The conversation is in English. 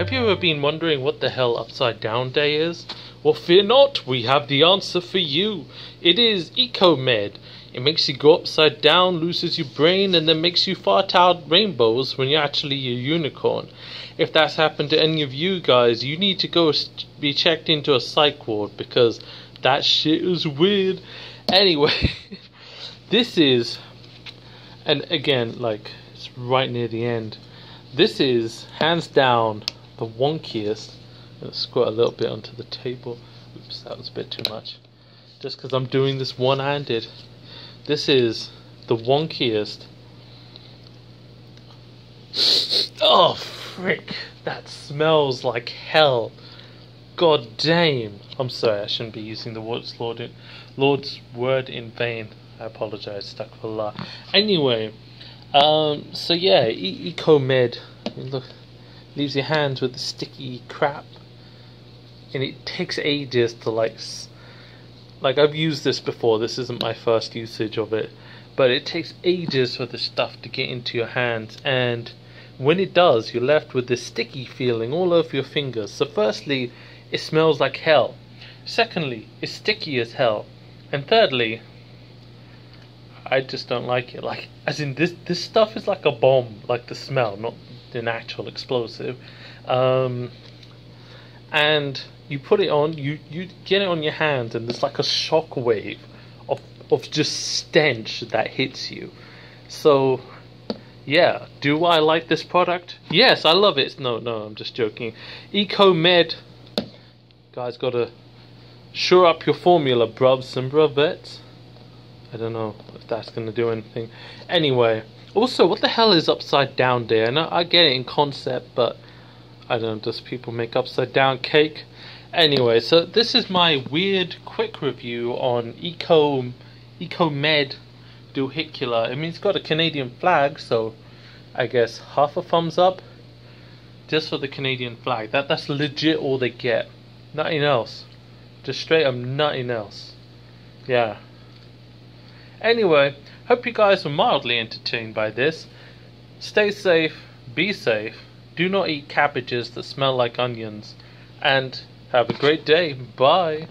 Have you ever been wondering what the hell Upside Down Day is? Well, fear not, we have the answer for you. It is EcoMed. It makes you go upside down, loses your brain, and then makes you fart out rainbows when you're actually a unicorn. If that's happened to any of you guys, you need to go be checked into a psych ward because that shit is weird. Anyway, this is, and again, like, it's right near the end. This is, hands down, the wonkiest. Let's squirt a little bit onto the table. Oops, that was a bit too much. Just because I'm doing this one-handed. This is the wonkiest. Oh, frick. That smells like hell. God damn. I'm sorry, I shouldn't be using the Lord's, Lord in, Lord's word in vain. I apologize, stuck for la. Anyway, um, so yeah, e- EcoMed. Look, leaves your hands with the sticky crap, and it takes ages to like. Like I've used this before. This isn't my first usage of it, but it takes ages for the stuff to get into your hands, and when it does, you're left with this sticky feeling all over your fingers. So, firstly, it smells like hell. Secondly, it's sticky as hell. And thirdly, I just don't like it. Like, as in this, this stuff is like a bomb. Like the smell, not an actual explosive. Um, and you put it on, you you get it on your hand, and there's like a shock wave of of just stench that hits you. So, yeah, do I like this product? Yes, I love it. No, no, I'm just joking. EcoMed, guys, gotta shore up your formula, bruvs and bruvettes. I don't know if that's going to do anything. Anyway, also, what the hell is upside down day? I know I get it in concept, but I don't know, does people make upside down cake? Anyway, so this is my weird quick review on Eco EcoMed Doohicula. I mean, it's got a Canadian flag, so I guess half a thumbs up just for the Canadian flag. That That's legit all they get. Nothing else. Just straight up nothing else. Yeah. Anyway, hope you guys were mildly entertained by this. Stay safe, be safe, do not eat cabbages that smell like onions, and have a great day. Bye.